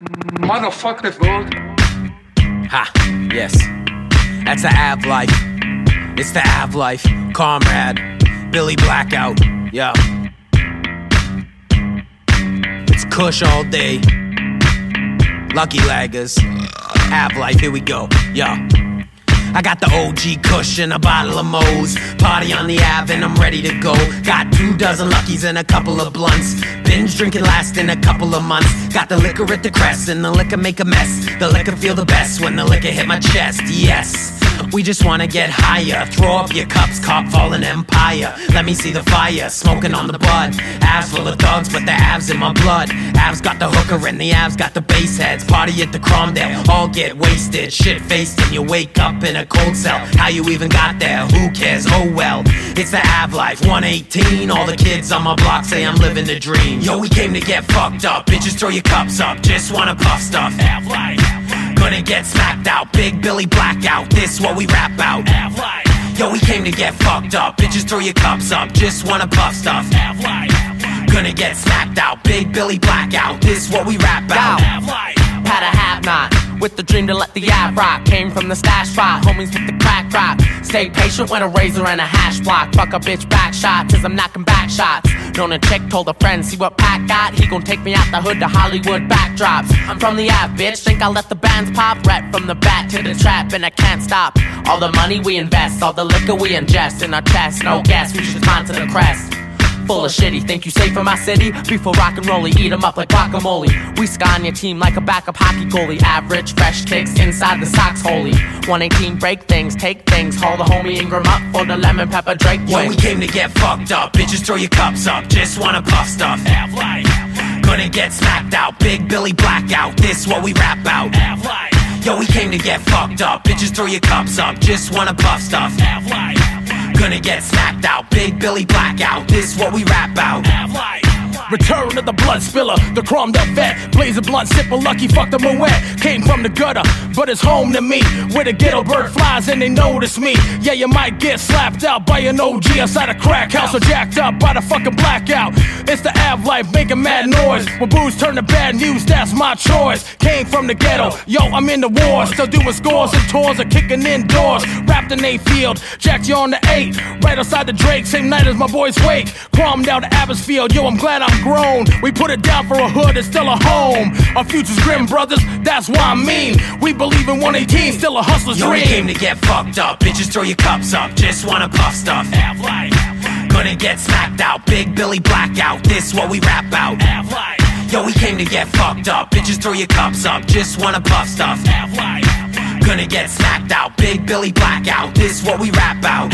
Motherfucker, gold. Ha, yes. That's the Ave life. It's the Ave life. Comrade. Billy Blackout. Yo. It's Kush all day. Lucky Lagers. Ave life, here we go. Yo. I got the OG cushion, a bottle of Moe's. Party on the Ave and I'm ready to go. Got two dozen Luckies and a couple of blunts. Binge drinking last in a couple of months. Got the liquor at the crest and the liquor make a mess. The liquor feel the best when the liquor hit my chest. Yes. We just wanna get higher. Throw up your cups, cop fallen empire. Let me see the fire, smoking on the bud. Abs full of thugs, but the abs in my blood. Abs got the hooker and the abs got the bass heads. Party at the Cromdale, all get wasted. Shit faced and you wake up in a cold cell. How you even got there? Who cares? Oh well. It's the Ave life, 118. All the kids on my block say I'm living the dream. Yo, we came to get fucked up. Bitches, throw your cups up. Just wanna puff stuff. Ave life. Gonna get smacked out, Big Billy Blackout. This what we rap out. Yo, we came to get fucked up. Bitches, throw your cups up. Just wanna puff stuff. Gonna get smacked out, Big Billy Blackout. This what we rap out. Had a have not with the dream to let the ab rock. Came from the stash spot, homies with the crack rock. Stay patient with a razor and a hash block. Fuck a bitch back shots as I'm knocking back shots. Known a chick told a friend, see what Pat got? He gon' take me out the hood to Hollywood backdrops. I'm from the ab, bitch. Think I'll let the bands pop? Rep from the bat to the trap, and I can't stop. All the money we invest, all the liquor we ingest in our chest. No gas, we just climb to the crest full of shitty. Think you safe in my city? Before rock and rolly, eat 'em up like guacamole. We sky on your team like a backup hockey goalie. Average, fresh kicks inside the socks, holy. 118 break things, take things. Haul the homie Ingram up for the lemon pepper Drake Yo, wing. we came to get fucked up. Bitches, throw your cups up. Just wanna puff stuff. Gonna get smacked out. Big Billy Blackout. This what we rap out. Yo, we came to get fucked up. Bitches, throw your cups up. Just wanna puff stuff. Gonna get smacked out. Big Billy Blackout. This what we rap out. Return of the blood spiller, the chromed up vet. Blaze a blunt, sip a lucky, fuck the moet. Came from the gutter, but it's home to me. Where the ghetto bird flies and they notice me. Yeah, you might get slapped out by an OG outside a crack house or jacked up by the fucking blackout. It's the Ave life making mad noise. When booze turn to bad news, that's my choice. Came from the ghetto, yo, I'm in the war. Still doing scores and tours and kicking indoors. Wrapped in a field, jacked you on the eight. Right outside the Drake, same night as my boys wake. Crom down to Abbotsfield, yo, I'm glad I'm grown. We put it down for a hood, it's still a home. Our future's grim, brothers, that's why I mean. We believe in 118, still a hustler's Yo, dream. came to get fucked up. Bitches, throw your cups up. Just wanna puff stuff. Gonna get smacked out. Big Billy Blackout. This what we rap out. Yo, we came to get fucked up. Bitches, throw your cups up. Just wanna puff stuff. Gonna get smacked out. Big Billy Blackout. This what we rap out.